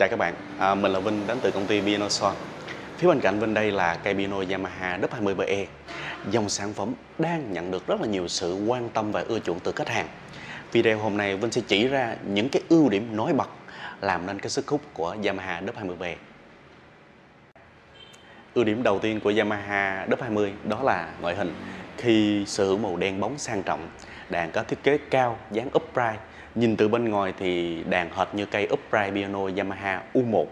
Chào các bạn, à, mình là Vinh đến từ công ty Piano Son. Phía bên cạnh Vinh đây là cây piano Yamaha W20BE, dòng sản phẩm đang nhận được rất là nhiều sự quan tâm và ưa chuộng từ khách hàng. Video hôm nay Vinh sẽ chỉ ra những cái ưu điểm nổi bật làm nên cái sức hút của Yamaha W20BE. Ưu điểm đầu tiên của Yamaha W20 đó là ngoại hình. Khi sở hữu màu đen bóng sang trọng, đàn có thiết kế cao, dáng upright. Nhìn từ bên ngoài thì đàn hệt như cây upright piano Yamaha U1.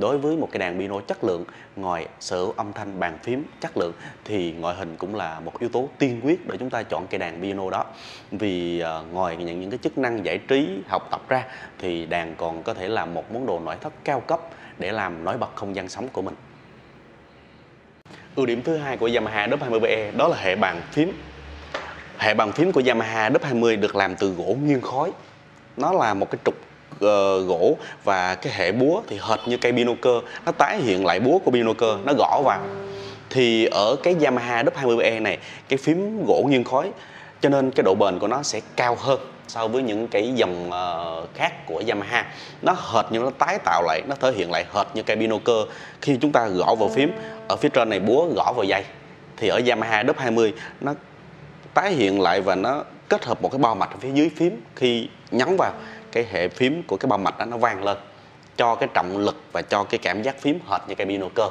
Đối với một cái đàn piano chất lượng, ngoài sở hữu âm thanh bàn phím chất lượng thì ngoại hình cũng là một yếu tố tiên quyết để chúng ta chọn cây đàn piano đó. Vì uh, ngoài những những cái chức năng giải trí, học tập ra thì đàn còn có thể là một món đồ nội thất cao cấp để làm nổi bật không gian sống của mình. Ưu điểm thứ hai của Yamaha W20BE đó là hệ bàn phím. Hệ bàn phím của Yamaha W20 được làm từ gỗ nguyên khói. Nó là một cái trục uh, gỗ và cái hệ búa thì hệt như cây binoker, nó tái hiện lại búa của binoker, nó gõ vào. Thì ở cái Yamaha W20e này, cái phím gỗ nguyên khói cho nên cái độ bền của nó sẽ cao hơn so với những cái dòng uh, khác của Yamaha nó hệt như nó tái tạo lại nó thể hiện lại hệt như cây binoker khi chúng ta gõ vào phím ở phía trên này búa gõ vào dây thì ở Yamaha W20 nó tái hiện lại và nó kết hợp một cái bao mạch ở phía dưới phím. Khi nhấn vào, cái hệ phím của cái bao mạch đó nó vang lên, cho cái trọng lực và cho cái cảm giác phím hệt như cây piano cơ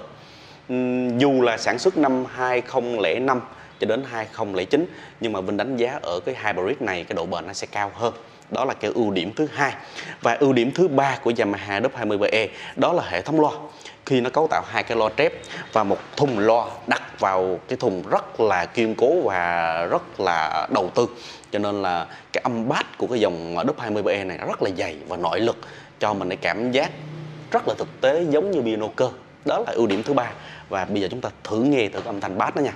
dù là sản xuất năm 2005 cho đến 2009 nhưng mà Vinh đánh giá ở cái hybrid này, cái độ bền nó sẽ cao hơn. Đó là cái ưu điểm thứ hai. Và ưu điểm thứ ba của Yamaha W20BE đó là hệ thống loa. Khi nó cấu tạo hai cái loa trép và một thùng loa đặt vào cái thùng rất là kiên cố và rất là đầu tư. Cho nên là cái âm bass của cái dòng W20BE này rất là dày và nội lực, cho mình cái cảm giác rất là thực tế giống như piano cơ đó là ưu điểm thứ ba. Và bây giờ chúng ta thử nghe thử âm thanh bass đó nha.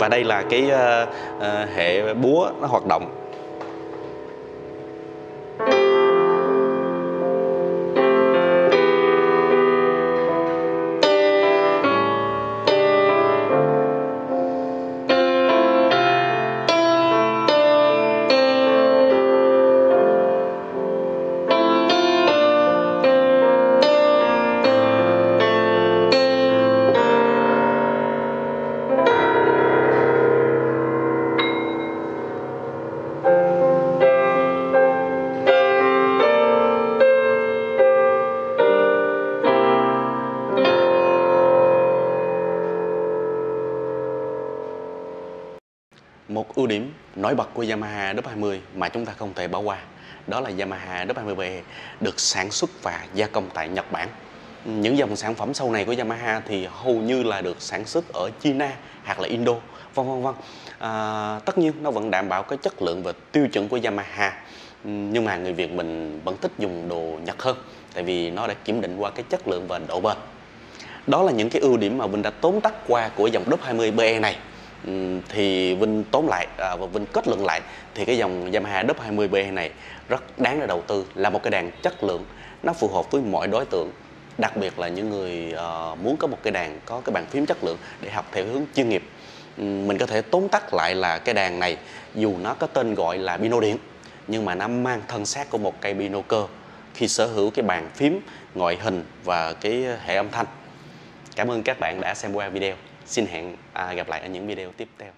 Và đây là cái ờ, ờ, hệ búa nó hoạt động một ưu điểm nổi bật của Yamaha W20 mà chúng ta không thể bỏ qua. Đó là Yamaha W20BE được sản xuất và gia công tại Nhật Bản. Những dòng sản phẩm sau này của Yamaha thì hầu như là được sản xuất ở China hoặc là Indo vân vân vân. À, tất nhiên nó vẫn đảm bảo cái chất lượng và tiêu chuẩn của Yamaha. Nhưng mà người Việt mình vẫn thích dùng đồ Nhật hơn tại vì nó đã kiểm định qua cái chất lượng và độ bền. Đó là những cái ưu điểm mà mình đã tóm tắt qua của dòng W20BE này. Ừ, thì Vinh tóm lại à, và Vinh kết luận lại thì cái dòng Yamaha W20B này rất đáng để đầu tư là một cái đàn chất lượng nó phù hợp với mọi đối tượng. Đặc biệt là những người uh, muốn có một cái đàn có cái bàn phím chất lượng để học theo hướng chuyên nghiệp. Ừ, mình có thể tóm tắt lại là cái đàn này dù nó có tên gọi là piano điện nhưng mà nó mang thân xác của một cây piano cơ khi sở hữu cái bàn phím ngoại hình và cái hệ âm thanh. Cảm ơn các bạn đã xem qua video xin hẹn à, gặp lại ở những video tiếp theo.